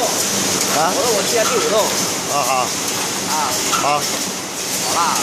啊？我说我家第五栋。啊啊。啊。好。好啦。